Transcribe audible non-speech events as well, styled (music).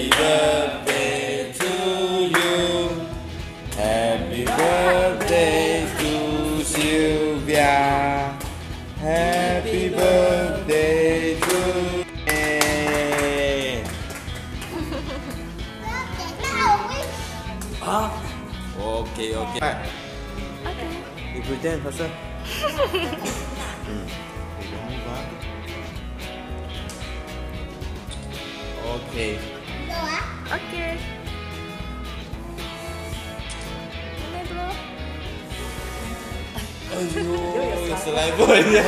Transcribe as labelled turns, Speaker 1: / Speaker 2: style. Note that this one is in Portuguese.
Speaker 1: Happy birthday to you. Happy birthday to Sylvia, Happy birthday to me. ah? Okay, okay. Ah.
Speaker 2: Okay.
Speaker 1: You pretend, faça. Pegamos (laughs) um vácuo. Ok.
Speaker 2: Oke. Okay. Mulai bro.
Speaker 1: Aduh, ya.